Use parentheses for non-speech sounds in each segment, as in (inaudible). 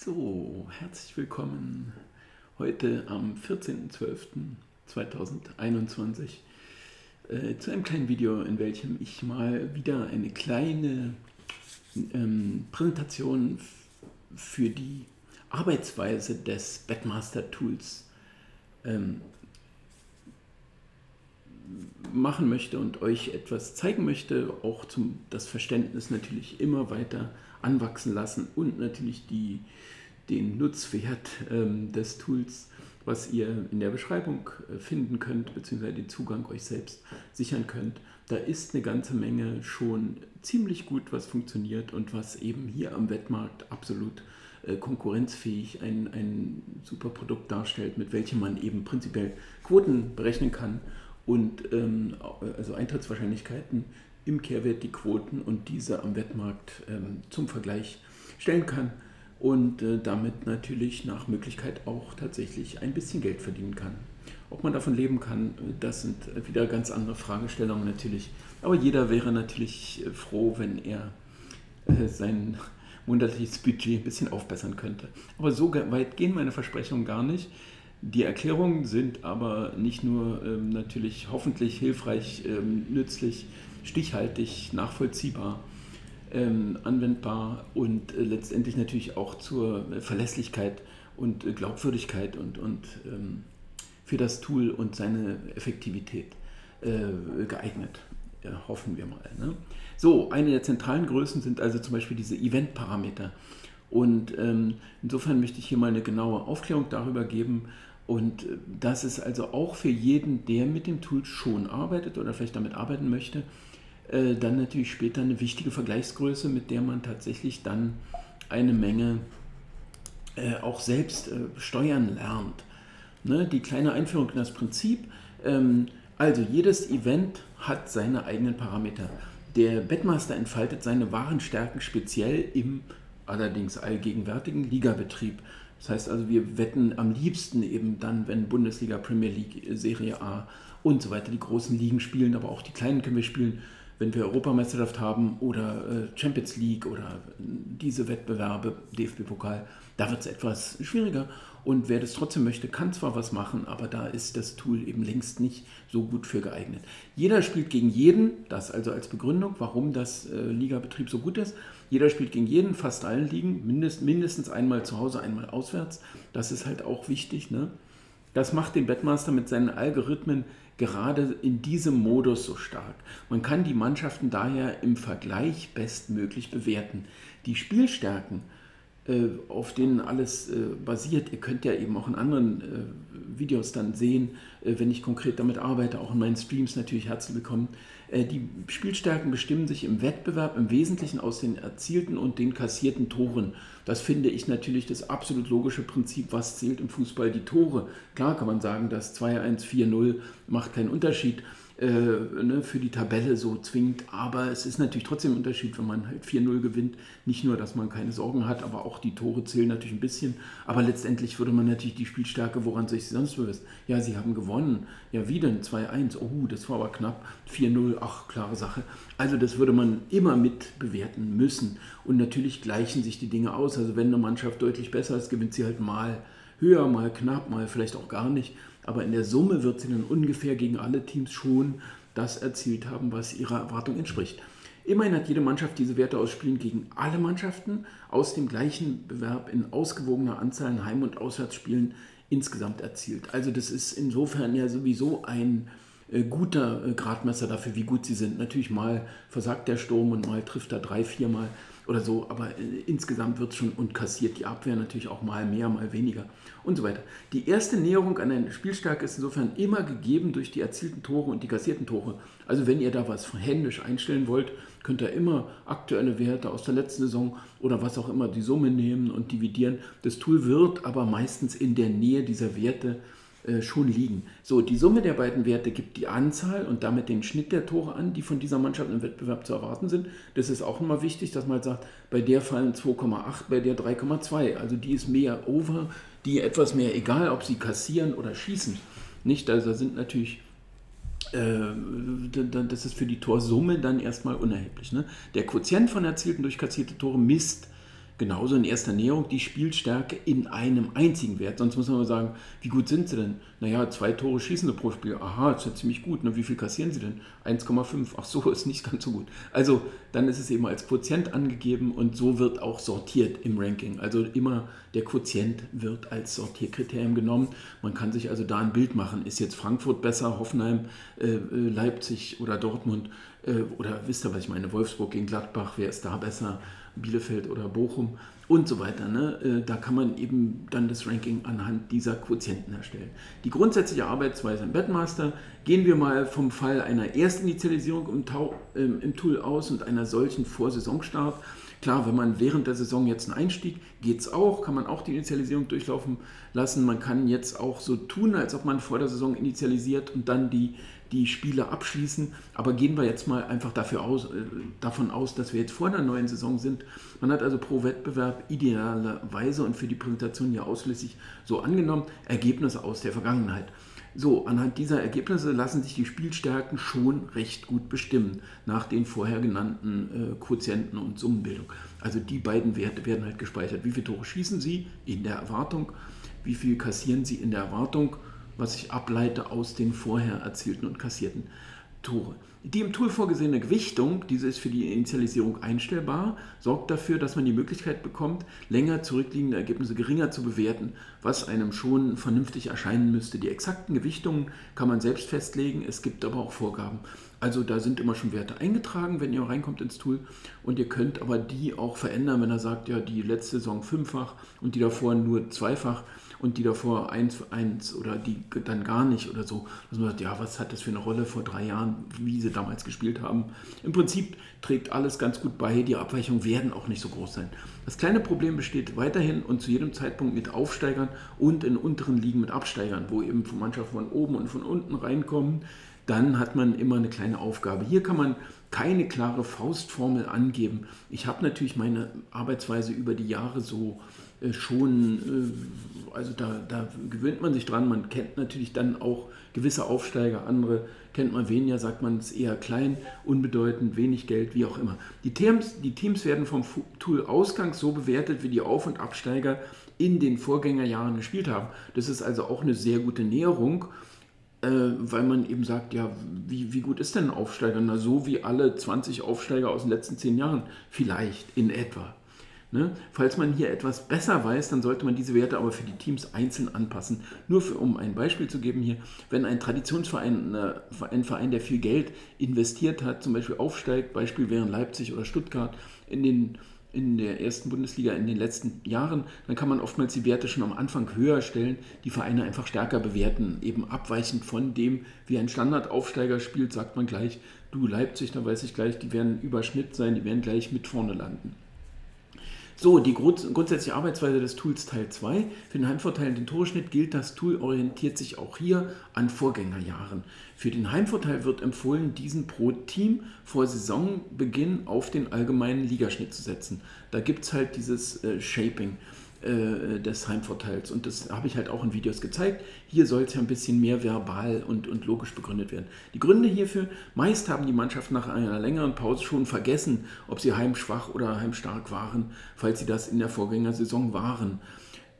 So, herzlich willkommen. Heute am 14.12.2021 äh, zu einem kleinen Video, in welchem ich mal wieder eine kleine ähm, Präsentation für die Arbeitsweise des Bedmaster Tools ähm, machen möchte und euch etwas zeigen möchte, auch zum, das Verständnis natürlich immer weiter anwachsen lassen und natürlich die, den Nutzwert ähm, des Tools, was ihr in der Beschreibung äh, finden könnt, beziehungsweise den Zugang euch selbst sichern könnt. Da ist eine ganze Menge schon ziemlich gut, was funktioniert und was eben hier am Wettmarkt absolut äh, konkurrenzfähig ein, ein super Produkt darstellt, mit welchem man eben prinzipiell Quoten berechnen kann und ähm, also Eintrittswahrscheinlichkeiten im Kehrwert die Quoten und diese am Wettmarkt ähm, zum Vergleich stellen kann und äh, damit natürlich nach Möglichkeit auch tatsächlich ein bisschen Geld verdienen kann. Ob man davon leben kann, das sind wieder ganz andere Fragestellungen natürlich. Aber jeder wäre natürlich äh, froh, wenn er äh, sein monatliches Budget ein bisschen aufbessern könnte. Aber so weit gehen meine Versprechungen gar nicht. Die Erklärungen sind aber nicht nur ähm, natürlich hoffentlich hilfreich, ähm, nützlich, stichhaltig, nachvollziehbar, ähm, anwendbar und äh, letztendlich natürlich auch zur Verlässlichkeit und äh, Glaubwürdigkeit und, und ähm, für das Tool und seine Effektivität äh, geeignet. Ja, hoffen wir mal. Ne? So, eine der zentralen Größen sind also zum Beispiel diese Event-Parameter. Und ähm, insofern möchte ich hier mal eine genaue Aufklärung darüber geben, und äh, das ist also auch für jeden, der mit dem Tool schon arbeitet oder vielleicht damit arbeiten möchte, äh, dann natürlich später eine wichtige Vergleichsgröße, mit der man tatsächlich dann eine Menge äh, auch selbst steuern lernt. Ne, die kleine Einführung in das Prinzip. Ähm, also jedes Event hat seine eigenen Parameter. Der Bettmaster entfaltet seine wahren Stärken speziell im allerdings allgegenwärtigen Ligabetrieb. Das heißt also, wir wetten am liebsten eben dann, wenn Bundesliga, Premier League, Serie A und so weiter die großen Ligen spielen, aber auch die kleinen können wir spielen, wenn wir Europameisterschaft haben oder äh, Champions League oder diese Wettbewerbe, DFB-Pokal, da wird es etwas schwieriger. Und wer das trotzdem möchte, kann zwar was machen, aber da ist das Tool eben längst nicht so gut für geeignet. Jeder spielt gegen jeden, das also als Begründung, warum das äh, Ligabetrieb so gut ist. Jeder spielt gegen jeden, fast allen Ligen, mindest, mindestens einmal zu Hause, einmal auswärts. Das ist halt auch wichtig. Ne? Das macht den Bettmaster mit seinen Algorithmen gerade in diesem Modus so stark. Man kann die Mannschaften daher im Vergleich bestmöglich bewerten. Die Spielstärken äh, auf denen alles äh, basiert. Ihr könnt ja eben auch in anderen äh, Videos dann sehen, wenn ich konkret damit arbeite, auch in meinen Streams natürlich herzlich willkommen. Die Spielstärken bestimmen sich im Wettbewerb im Wesentlichen aus den erzielten und den kassierten Toren. Das finde ich natürlich das absolut logische Prinzip, was zählt im Fußball die Tore. Klar kann man sagen, dass 2-1, 4-0 macht keinen Unterschied äh, ne, für die Tabelle so zwingt. Aber es ist natürlich trotzdem ein Unterschied, wenn man halt 4-0 gewinnt. Nicht nur, dass man keine Sorgen hat, aber auch die Tore zählen natürlich ein bisschen. Aber letztendlich würde man natürlich die Spielstärke, woran sich sonst bewiesen? Ja, sie haben gewonnen. Ja, wie denn? 2-1. Oh, das war aber knapp. 4-0. Ach, klare Sache. Also das würde man immer mit bewerten müssen. Und natürlich gleichen sich die Dinge aus. Also wenn eine Mannschaft deutlich besser ist, gewinnt sie halt mal höher, mal knapp, mal vielleicht auch gar nicht. Aber in der Summe wird sie dann ungefähr gegen alle Teams schon das erzielt haben, was ihrer Erwartung entspricht. Immerhin hat jede Mannschaft diese Werte aus Spielen gegen alle Mannschaften aus dem gleichen Bewerb in ausgewogener Anzahl an Heim- und Auswärtsspielen insgesamt erzielt. Also das ist insofern ja sowieso ein äh, guter äh, Gradmesser dafür, wie gut sie sind. Natürlich mal versagt der Sturm und mal trifft er drei, viermal oder so, aber äh, insgesamt wird es schon und kassiert die Abwehr natürlich auch mal mehr, mal weniger und so weiter. Die erste Näherung an eine Spielstärke ist insofern immer gegeben durch die erzielten Tore und die kassierten Tore. Also wenn ihr da was händisch einstellen wollt, könnt ihr immer aktuelle Werte aus der letzten Saison oder was auch immer die Summe nehmen und dividieren. Das Tool wird aber meistens in der Nähe dieser Werte äh, schon liegen. So, die Summe der beiden Werte gibt die Anzahl und damit den Schnitt der Tore an, die von dieser Mannschaft im Wettbewerb zu erwarten sind. Das ist auch immer wichtig, dass man sagt, bei der fallen 2,8, bei der 3,2. Also die ist mehr over, die etwas mehr egal, ob sie kassieren oder schießen. Nicht, also sind natürlich äh, das ist für die Torsumme dann erstmal unerheblich. Ne? Der Quotient von erzielten durch kassierte Tore misst genauso in erster Näherung die Spielstärke in einem einzigen Wert. Sonst muss man mal sagen, wie gut sind sie denn? Naja, zwei Tore schießen sie pro Spiel. Aha, das ist ja ziemlich gut. Na, wie viel kassieren sie denn? 1,5. Ach so, (laughs) ist nicht ganz so gut. Also dann ist es eben als Quotient angegeben und so wird auch sortiert im Ranking. Also immer der Quotient wird als Sortierkriterium genommen. Man kann sich also da ein Bild machen. Ist jetzt Frankfurt besser, Hoffenheim, äh, äh Leipzig oder Dortmund? Äh, oder wisst ihr, was ich meine? Wolfsburg gegen Gladbach, wer ist da besser? Bielefeld oder Bochum und so weiter. Ne? Äh, da kann man eben dann das Ranking anhand dieser Quotienten erstellen. Die grundsätzliche Arbeitsweise im Webmaster, gehen wir mal vom Fall einer Erstinitialisierung im, ähm, im Tool aus und einer solchen vor Saisonstart. Klar, wenn man während der Saison jetzt einen Einstieg, geht es auch, kann man auch die Initialisierung durchlaufen lassen. Man kann jetzt auch so tun, als ob man vor der Saison initialisiert und dann die die Spiele abschließen. Aber gehen wir jetzt mal einfach dafür aus, äh, davon aus, dass wir jetzt vor einer neuen Saison sind. Man hat also pro Wettbewerb idealerweise und für die Präsentation ja ausschließlich so angenommen, Ergebnisse aus der Vergangenheit. So, anhand dieser Ergebnisse lassen sich die Spielstärken schon recht gut bestimmen, nach den vorher genannten äh, Quotienten und Summenbildung. Also die beiden Werte werden halt gespeichert. Wie viele Tore schießen Sie in der Erwartung? Wie viel kassieren Sie in der Erwartung? Was ich ableite aus den vorher erzielten und kassierten Tore. Die im Tool vorgesehene Gewichtung, diese ist für die Initialisierung einstellbar, sorgt dafür, dass man die Möglichkeit bekommt, länger zurückliegende Ergebnisse geringer zu bewerten, was einem schon vernünftig erscheinen müsste. Die exakten Gewichtungen kann man selbst festlegen, es gibt aber auch Vorgaben. Also da sind immer schon Werte eingetragen, wenn ihr reinkommt ins Tool und ihr könnt aber die auch verändern, wenn er sagt, ja, die letzte Saison fünffach und die davor nur zweifach und die davor eins, eins oder die dann gar nicht oder so. Dass man sagt, ja, was hat das für eine Rolle vor drei Jahren, wie sie damals gespielt haben. Im Prinzip trägt alles ganz gut bei, die Abweichungen werden auch nicht so groß sein. Das kleine Problem besteht weiterhin und zu jedem Zeitpunkt mit Aufsteigern und in unteren Ligen mit Absteigern, wo eben von Mannschaften von oben und von unten reinkommen. Dann hat man immer eine kleine Aufgabe. Hier kann man keine klare Faustformel angeben. Ich habe natürlich meine Arbeitsweise über die Jahre so schon, äh, also da, da gewöhnt man sich dran. Man kennt natürlich dann auch gewisse Aufsteiger, andere kennt man weniger, sagt man es eher klein, unbedeutend, wenig Geld, wie auch immer. Die Teams, die Teams werden vom Tool Ausgang so bewertet, wie die Auf- und Absteiger in den Vorgängerjahren gespielt haben. Das ist also auch eine sehr gute Näherung äh, weil man eben sagt, ja, wie, wie gut ist denn ein Aufsteiger? Na, so wie alle 20 Aufsteiger aus den letzten 10 Jahren, vielleicht in etwa. Ne? Falls man hier etwas besser weiß, dann sollte man diese Werte aber für die Teams einzeln anpassen. Nur für, um ein Beispiel zu geben hier, wenn ein Traditionsverein, äh, ein Verein, der viel Geld investiert hat, zum Beispiel aufsteigt, Beispiel wären Leipzig oder Stuttgart, in den in der ersten Bundesliga in den letzten Jahren, dann kann man oftmals die Werte schon am Anfang höher stellen, die Vereine einfach stärker bewerten. Eben abweichend von dem, wie ein Standardaufsteiger spielt, sagt man gleich, du Leipzig, da weiß ich gleich, die werden Überschnitt sein, die werden gleich mit vorne landen. So, die grundsätzliche Arbeitsweise des Tools Teil 2. Für den Heimvorteil und den Torschnitt gilt, das Tool orientiert sich auch hier an Vorgängerjahren. Für den Heimvorteil wird empfohlen, diesen pro Team vor Saisonbeginn auf den allgemeinen Ligaschnitt zu setzen. Da gibt es halt dieses äh, Shaping äh, des Heimvorteils. Und das habe ich halt auch in Videos gezeigt. Hier soll es ja ein bisschen mehr verbal und, und logisch begründet werden. Die Gründe hierfür, meist haben die Mannschaften nach einer längeren Pause schon vergessen, ob sie heimschwach oder heimstark waren, falls sie das in der Vorgängersaison waren.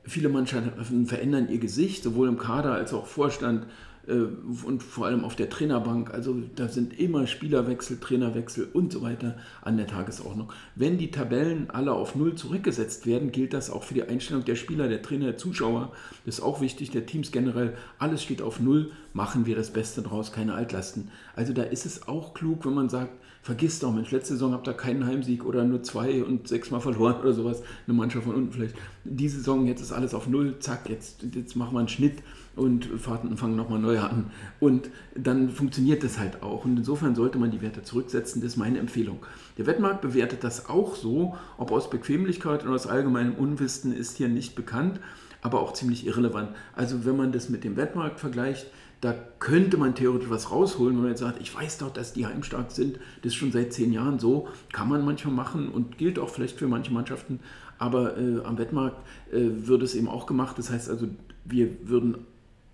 Viele Mannschaften verändern ihr Gesicht, sowohl im Kader als auch Vorstand und vor allem auf der Trainerbank. Also da sind immer Spielerwechsel, Trainerwechsel und so weiter an der Tagesordnung. Wenn die Tabellen alle auf Null zurückgesetzt werden, gilt das auch für die Einstellung der Spieler, der Trainer, der Zuschauer. Das ist auch wichtig, der Teams generell. Alles steht auf Null, machen wir das Beste draus, keine Altlasten. Also da ist es auch klug, wenn man sagt, vergiss doch, Mensch, letzte Saison habt ihr keinen Heimsieg oder nur zwei und sechsmal verloren oder sowas. Eine Mannschaft von unten vielleicht. Die Saison, jetzt ist alles auf Null, zack, jetzt, jetzt machen wir einen Schnitt und Fahrten fangen nochmal neu an. Und dann funktioniert das halt auch. Und insofern sollte man die Werte zurücksetzen, das ist meine Empfehlung. Der Wettmarkt bewertet das auch so, ob aus Bequemlichkeit oder aus allgemeinem Unwissen ist hier nicht bekannt, aber auch ziemlich irrelevant. Also wenn man das mit dem Wettmarkt vergleicht, da könnte man theoretisch was rausholen, wenn man jetzt sagt, ich weiß doch, dass die heimstark sind, das ist schon seit zehn Jahren so, kann man manchmal machen und gilt auch vielleicht für manche Mannschaften, aber äh, am Wettmarkt äh, wird es eben auch gemacht. Das heißt also, wir würden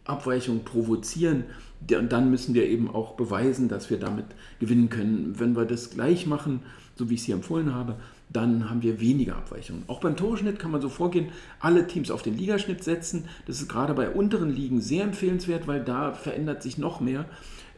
Abweichung provozieren, und dann müssen wir eben auch beweisen, dass wir damit gewinnen können. Wenn wir das gleich machen, so wie ich es hier empfohlen habe, dann haben wir weniger Abweichungen. Auch beim Torschnitt kann man so vorgehen, alle Teams auf den Ligaschnitt setzen. Das ist gerade bei unteren Ligen sehr empfehlenswert, weil da verändert sich noch mehr.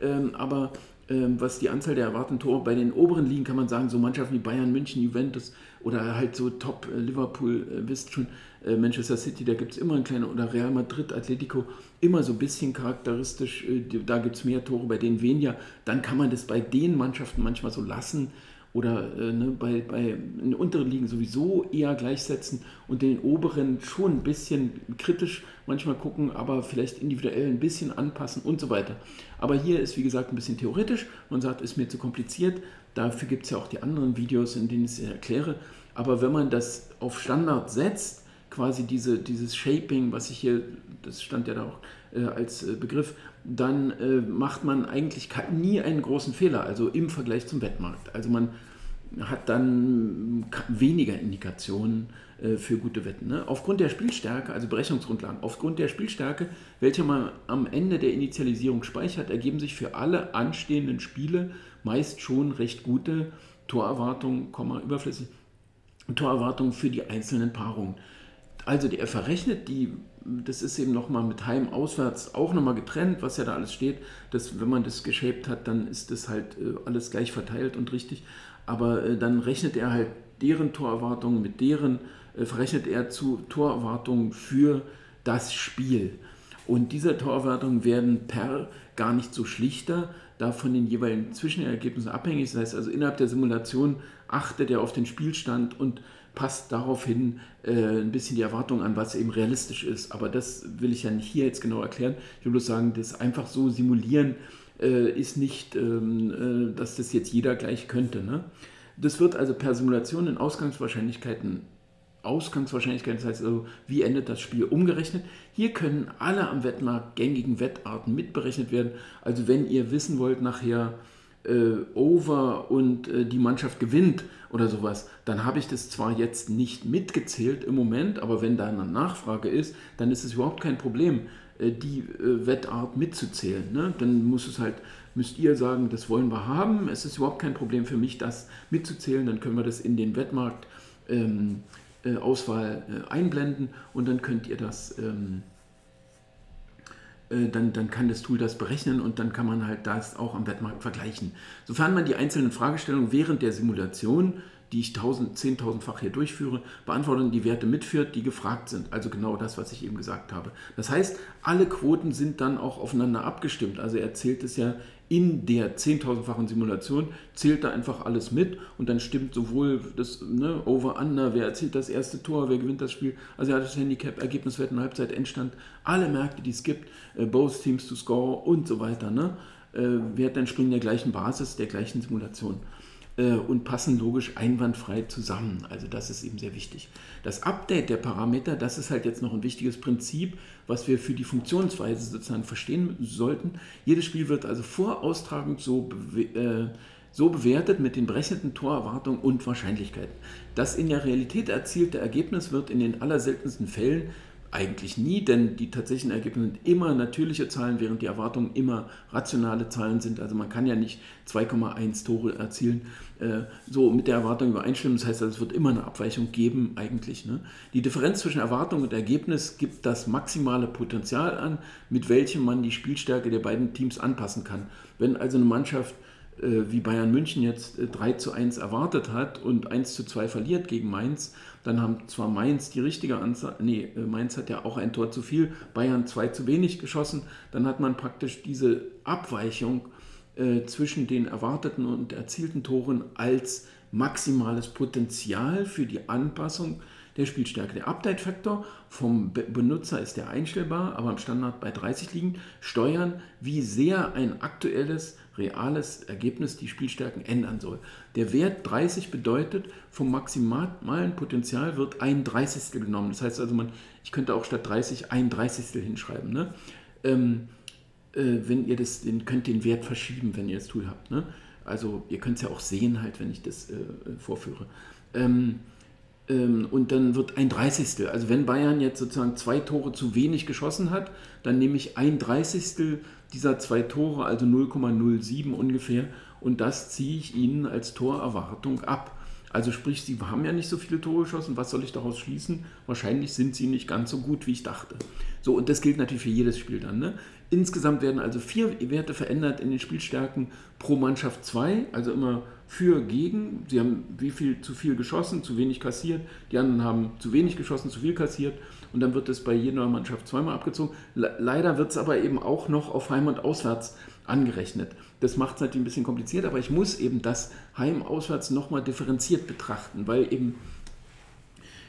Ähm, aber was die Anzahl der erwarteten Tore bei den oberen Ligen kann man sagen, so Mannschaften wie Bayern, München, Juventus oder halt so Top äh, Liverpool, äh, wisst schon, äh, Manchester City, da gibt es immer ein kleiner, oder Real Madrid, Atletico, immer so ein bisschen charakteristisch, da gibt es mehr Tore, bei denen weniger. Dann kann man das bei den Mannschaften manchmal so lassen oder äh, ne, bei, bei den unteren Ligen sowieso eher gleichsetzen und den oberen schon ein bisschen kritisch manchmal gucken, aber vielleicht individuell ein bisschen anpassen und so weiter. Aber hier ist wie gesagt ein bisschen theoretisch. Man sagt, ist mir zu kompliziert. Dafür gibt es ja auch die anderen Videos, in denen ich es erkläre. Aber wenn man das auf Standard setzt, quasi diese, dieses Shaping, was ich hier, das stand ja da auch äh, als äh, Begriff, dann äh, macht man eigentlich nie einen großen Fehler, also im Vergleich zum Wettmarkt. Also man hat dann weniger Indikationen äh, für gute Wetten. Ne? Aufgrund der Spielstärke, also Berechnungsgrundlagen, aufgrund der Spielstärke, welche man am Ende der Initialisierung speichert, ergeben sich für alle anstehenden Spiele meist schon recht gute Torerwartungen, überflüssig, Torerwartungen für die einzelnen Paarungen. Also er verrechnet die, das ist eben nochmal mit Heim auswärts auch nochmal getrennt, was ja da alles steht. Dass, wenn man das geshaped hat, dann ist das halt äh, alles gleich verteilt und richtig. Aber äh, dann rechnet er halt deren Torerwartungen mit deren, äh, verrechnet er zu Torerwartungen für das Spiel. Und diese Torerwartungen werden per gar nicht so schlichter, da von den jeweiligen Zwischenergebnissen abhängig. Das heißt also innerhalb der Simulation achtet er auf den Spielstand und passt daraufhin äh, ein bisschen die Erwartung an, was eben realistisch ist. Aber das will ich ja nicht hier jetzt genau erklären. Ich will bloß sagen, das einfach so simulieren äh, ist nicht, ähm, äh, dass das jetzt jeder gleich könnte. Ne? Das wird also per Simulation in Ausgangswahrscheinlichkeiten Ausgangswahrscheinlichkeit, das heißt also, wie endet das Spiel umgerechnet. Hier können alle am Wettmarkt gängigen Wettarten mitberechnet werden. Also wenn ihr wissen wollt nachher, äh, over und äh, die Mannschaft gewinnt oder sowas, dann habe ich das zwar jetzt nicht mitgezählt im Moment, aber wenn da eine Nachfrage ist, dann ist es überhaupt kein Problem, äh, die Wettart mitzuzählen. Ne? Dann muss es halt, müsst ihr sagen, das wollen wir haben. Es ist überhaupt kein Problem für mich, das mitzuzählen. Dann können wir das in den Wettmarkt ähm, äh, Auswahl äh, einblenden und dann könnt ihr das ähm, äh, dann, dann kann das Tool das berechnen und dann kann man halt das auch am Wettmarkt vergleichen. Sofern man die einzelnen Fragestellungen während der Simulation, die ich 10.000-fach hier durchführe, beantworten, die Werte mitführt, die gefragt sind. Also genau das, was ich eben gesagt habe. Das heißt, alle Quoten sind dann auch aufeinander abgestimmt. Also er zählt es ja in der 10.000-fachen Simulation zählt da einfach alles mit und dann stimmt sowohl das ne, Over-Under, wer erzielt das erste Tor, wer gewinnt das Spiel, also er hat das Handicap, Halbzeit, Endstand, alle Märkte, die es gibt, äh, both teams to score und so weiter. Ne? Äh, Werte entspringen der gleichen Basis, der gleichen Simulation. Äh, und passen logisch einwandfrei zusammen. Also das ist eben sehr wichtig. Das Update der Parameter, das ist halt jetzt noch ein wichtiges Prinzip, was wir für die Funktionsweise sozusagen verstehen sollten. Jedes Spiel wird also vor Austragung so, äh, so bewertet mit den berechneten Torerwartungen und Wahrscheinlichkeiten. Das in der Realität erzielte Ergebnis wird in den allerseltensten Fällen eigentlich nie, denn die tatsächlichen Ergebnisse sind immer natürliche Zahlen, während die Erwartungen immer rationale Zahlen sind. Also man kann ja nicht 2,1 Tore erzielen, äh, so mit der Erwartung übereinstimmen. Das heißt, es wird immer eine Abweichung geben eigentlich. Ne? Die Differenz zwischen Erwartung und Ergebnis gibt das maximale Potenzial an, mit welchem man die Spielstärke der beiden Teams anpassen kann. Wenn also eine Mannschaft wie Bayern München jetzt 3 äh, zu 1 erwartet hat und 1 zu 2 verliert gegen Mainz, dann haben zwar Mainz die richtige Anzahl, nee, äh, Mainz hat ja auch ein Tor zu viel, Bayern zwei zu wenig geschossen, dann hat man praktisch diese Abweichung äh, zwischen den erwarteten und erzielten Toren als maximales Potenzial für die Anpassung der Spielstärke. Der Update-Faktor vom Benutzer ist der einstellbar, aber im Standard bei 30 liegen. Steuern, wie sehr ein aktuelles reales Ergebnis die Spielstärken ändern soll. Der Wert 30 bedeutet, vom maximalen Potenzial wird ein Dreißigstel genommen. Das heißt also, man, ich könnte auch statt 30 ein Dreißigstel hinschreiben. Ne? Ähm, äh, wenn ihr das, den, könnt den Wert verschieben, wenn ihr das Tool habt. Ne? Also ihr könnt es ja auch sehen, halt, wenn ich das äh, vorführe. Ähm, und dann wird ein Dreißigstel. Also wenn Bayern jetzt sozusagen zwei Tore zu wenig geschossen hat, dann nehme ich ein Dreißigstel dieser zwei Tore, also 0,07 ungefähr, und das ziehe ich ihnen als Torerwartung ab. Also sprich, sie haben ja nicht so viele Tore geschossen. Was soll ich daraus schließen? Wahrscheinlich sind sie nicht ganz so gut, wie ich dachte. So, und das gilt natürlich für jedes Spiel dann. Ne? Insgesamt werden also vier Werte verändert in den Spielstärken pro Mannschaft zwei, also immer für, gegen. Sie haben wie viel zu viel geschossen, zu wenig kassiert. Die anderen haben zu wenig geschossen, zu viel kassiert. Und dann wird es bei jeder Mannschaft zweimal abgezogen. Leider wird es aber eben auch noch auf Heim und Auswärts angerechnet. Das macht es natürlich ein bisschen kompliziert, aber ich muss eben das Heim-Auswärts nochmal differenziert betrachten, weil eben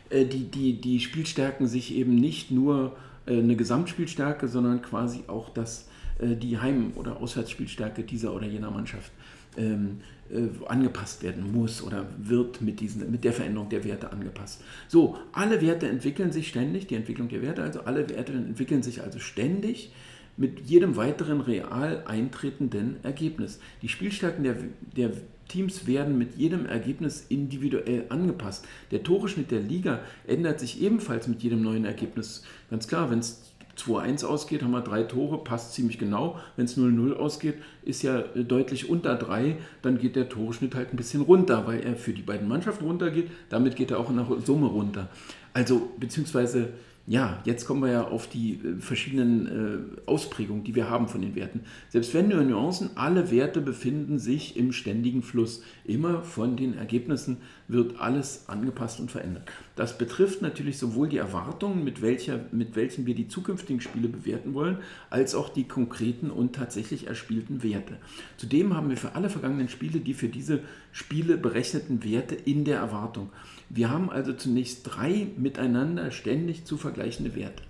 äh, die, die, die Spielstärken sich eben nicht nur äh, eine Gesamtspielstärke, sondern quasi auch das, äh, die Heim- oder Auswärtsspielstärke dieser oder jener Mannschaft ähm, äh, angepasst werden muss oder wird mit, diesen, mit der Veränderung der Werte angepasst. So, alle Werte entwickeln sich ständig, die Entwicklung der Werte, also alle Werte entwickeln sich also ständig mit jedem weiteren real eintretenden Ergebnis. Die Spielstärken der, der Teams werden mit jedem Ergebnis individuell angepasst. Der Toreschnitt der Liga ändert sich ebenfalls mit jedem neuen Ergebnis. Ganz klar, wenn es 2-1 ausgeht, haben wir drei Tore, passt ziemlich genau. Wenn es 0-0 ausgeht, ist ja äh, deutlich unter drei, dann geht der Toreschnitt halt ein bisschen runter, weil er für die beiden Mannschaften runtergeht. Damit geht er auch in der Summe runter. Also, beziehungsweise ja, jetzt kommen wir ja auf die äh, verschiedenen äh, Ausprägungen, die wir haben von den Werten. Selbst wenn nur Nuancen, alle Werte befinden sich im ständigen Fluss. Immer von den Ergebnissen wird alles angepasst und verändert. Das betrifft natürlich sowohl die Erwartungen, mit, welcher, mit welchen wir die zukünftigen Spiele bewerten wollen, als auch die konkreten und tatsächlich erspielten Werte. Zudem haben wir für alle vergangenen Spiele die für diese Spiele berechneten Werte in der Erwartung. Wir haben also zunächst drei miteinander ständig zu vergleichende Werte.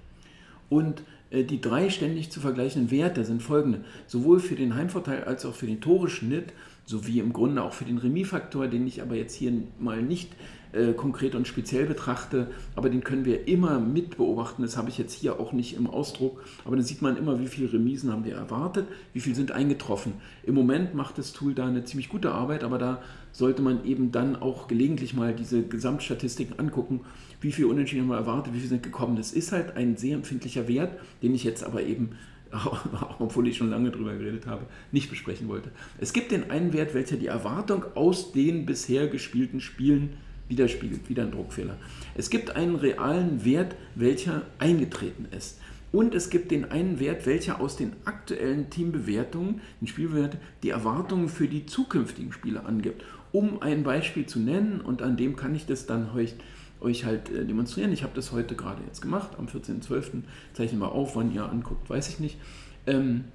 Und äh, die drei ständig zu vergleichenden Werte sind folgende. Sowohl für den Heimvorteil als auch für den Toreschnitt, sowie im Grunde auch für den Remisfaktor, den ich aber jetzt hier mal nicht äh, konkret und speziell betrachte, aber den können wir immer mit beobachten. Das habe ich jetzt hier auch nicht im Ausdruck, aber da sieht man immer, wie viele Remisen haben wir erwartet, wie viele sind eingetroffen. Im Moment macht das Tool da eine ziemlich gute Arbeit, aber da sollte man eben dann auch gelegentlich mal diese Gesamtstatistiken angucken, wie viele Unentschieden haben wir erwartet, wie viele sind gekommen. Das ist halt ein sehr empfindlicher Wert, den ich jetzt aber eben (laughs) obwohl ich schon lange darüber geredet habe, nicht besprechen wollte. Es gibt den einen Wert, welcher die Erwartung aus den bisher gespielten Spielen widerspiegelt, wieder ein Druckfehler. Es gibt einen realen Wert, welcher eingetreten ist. Und es gibt den einen Wert, welcher aus den aktuellen Teambewertungen, den Spielbewertungen, die Erwartungen für die zukünftigen Spiele angibt. Um ein Beispiel zu nennen, und an dem kann ich das dann euch, euch halt äh, demonstrieren. Ich habe das heute gerade jetzt gemacht, am 14.12. zeichnen wir auf, wann ihr anguckt, weiß ich nicht. Ähm,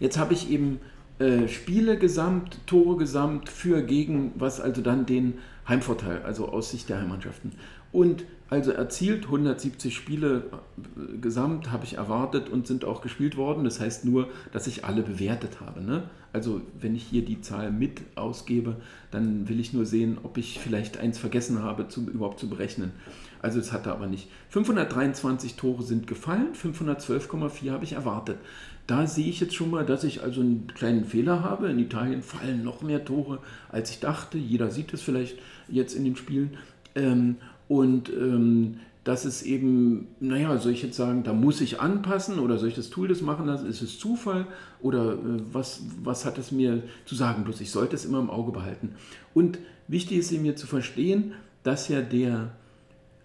jetzt habe ich eben äh, Spiele gesamt, Tore gesamt für gegen, was also dann den Heimvorteil, also aus Sicht der Heimmannschaften. Und also erzielt 170 Spiele äh, gesamt habe ich erwartet und sind auch gespielt worden. Das heißt nur, dass ich alle bewertet habe. Ne? Also wenn ich hier die Zahl mit ausgebe, dann will ich nur sehen, ob ich vielleicht eins vergessen habe, zu, überhaupt zu berechnen. Also es hatte aber nicht. 523 Tore sind gefallen, 512,4 habe ich erwartet. Da sehe ich jetzt schon mal, dass ich also einen kleinen Fehler habe. In Italien fallen noch mehr Tore, als ich dachte. Jeder sieht es vielleicht jetzt in den Spielen. Ähm, und ähm, das ist eben, naja, soll ich jetzt sagen, da muss ich anpassen oder soll ich das Tool das machen lassen? Ist es Zufall oder äh, was, was hat es mir zu sagen? Bloß ich sollte es immer im Auge behalten. Und wichtig ist mir zu verstehen, dass ja der,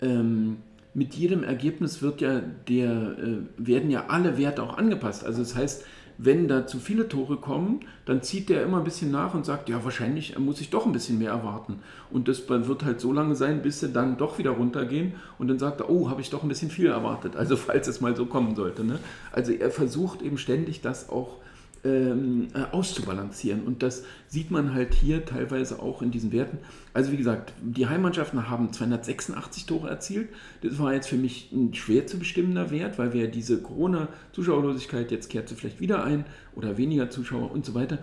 ähm, mit jedem Ergebnis wird ja der, äh, werden ja alle Werte auch angepasst. Also das heißt, wenn da zu viele Tore kommen, dann zieht der immer ein bisschen nach und sagt, ja, wahrscheinlich muss ich doch ein bisschen mehr erwarten. Und das wird halt so lange sein, bis sie dann doch wieder runtergehen und dann sagt er, oh, habe ich doch ein bisschen viel erwartet. Also falls es mal so kommen sollte. Ne? Also er versucht eben ständig das auch ähm, äh, auszubalancieren. Und das sieht man halt hier teilweise auch in diesen Werten. Also wie gesagt, die Heimmannschaften haben 286 Tore erzielt. Das war jetzt für mich ein schwer zu bestimmender Wert, weil wir diese Corona-Zuschauerlosigkeit, jetzt kehrt sie vielleicht wieder ein oder weniger Zuschauer und so weiter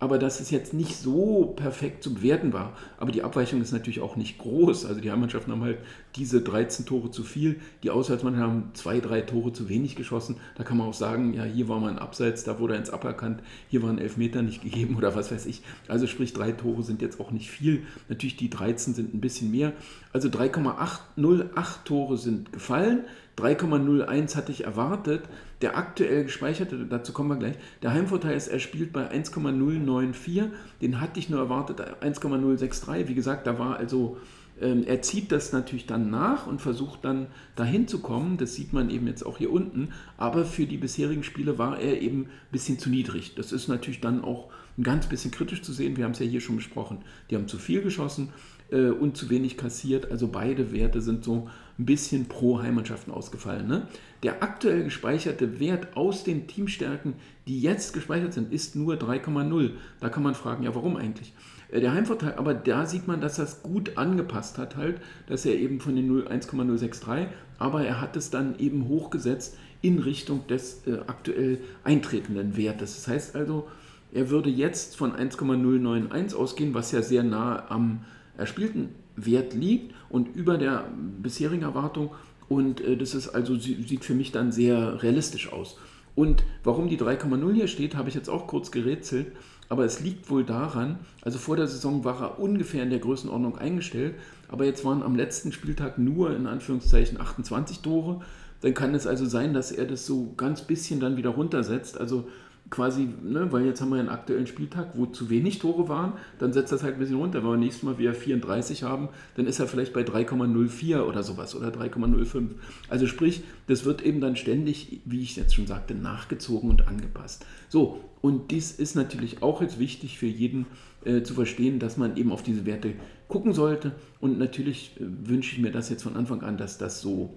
aber dass es jetzt nicht so perfekt zu bewerten war. Aber die Abweichung ist natürlich auch nicht groß. Also die Heimmannschaften haben halt diese 13 Tore zu viel, die Auswärtsmannschaften haben zwei, drei Tore zu wenig geschossen. Da kann man auch sagen, ja, hier war mal ein Abseits, da wurde eins aberkannt, hier waren Elfmeter nicht gegeben oder was weiß ich. Also sprich, drei Tore sind jetzt auch nicht viel. Natürlich die 13 sind ein bisschen mehr, Also 3,808 Tore sind gefallen, 3,01 hatte ich erwartet. Der aktuell gespeicherte, dazu kommen wir gleich, der Heimvorteil ist, er spielt bei 1,094, den hatte ich nur erwartet, 1,063. Wie gesagt, da war also ähm, er zieht das natürlich dann nach und versucht dann dahin zu kommen. Das sieht man eben jetzt auch hier unten. Aber für die bisherigen Spiele war er eben ein bisschen zu niedrig. Das ist natürlich dann auch ein ganz bisschen kritisch zu sehen. Wir haben es ja hier schon besprochen. Die haben zu viel geschossen äh, und zu wenig kassiert. Also beide Werte sind so ein bisschen pro Heimmannschaften ausgefallen. Ne? Der aktuell gespeicherte Wert aus den Teamstärken, die jetzt gespeichert sind, ist nur 3,0. Da kann man fragen, ja, warum eigentlich? Äh, der Heimvorteil, aber da sieht man, dass es gut angepasst hat, halt, dass er eben von den 1,063, aber er hat es dann eben hochgesetzt in Richtung des äh, aktuell eintretenden Wertes. Das heißt also, er würde jetzt von 1,091 ausgehen, was ja sehr nah am erspielten Wert liegt und über der bisherigen Erwartung. Und äh, das ist also, sieht für mich dann sehr realistisch aus. Und warum die 3,0 hier steht, habe ich jetzt auch kurz gerätselt. Aber es liegt wohl daran, also vor der Saison war er ungefähr in der Größenordnung eingestellt, aber jetzt waren am letzten Spieltag nur in Anführungszeichen 28 Tore. Dann kann es also sein, dass er das so ganz bisschen dann wieder runtersetzt. Also quasi, ne, weil jetzt haben wir einen aktuellen Spieltag, wo zu wenig Tore waren, dann setzt das halt ein bisschen runter. Wenn wir nächstes Mal wieder 34 haben, dann ist er vielleicht bei 3,04 oder sowas oder 3,05. Also sprich, das wird eben dann ständig, wie ich jetzt schon sagte, nachgezogen und angepasst. So, und dies ist natürlich auch jetzt wichtig für jeden äh, zu verstehen, dass man eben auf diese Werte gucken sollte. Und natürlich äh, wünsche ich mir das jetzt von Anfang an, dass das so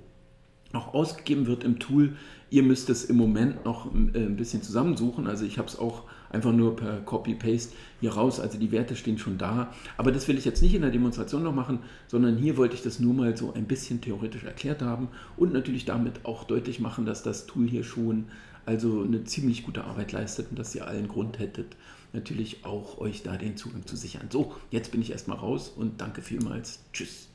auch ausgegeben wird im Tool. Ihr müsst es im Moment noch äh, ein bisschen zusammensuchen. Also ich habe es auch einfach nur per Copy-Paste hier raus. Also die Werte stehen schon da. Aber das will ich jetzt nicht in der Demonstration noch machen, sondern hier wollte ich das nur mal so ein bisschen theoretisch erklärt haben und natürlich damit auch deutlich machen, dass das Tool hier schon also eine ziemlich gute Arbeit leistet und dass ihr allen Grund hättet, natürlich auch euch da den Zugang zu sichern. So, jetzt bin ich erstmal raus und danke vielmals. Tschüss.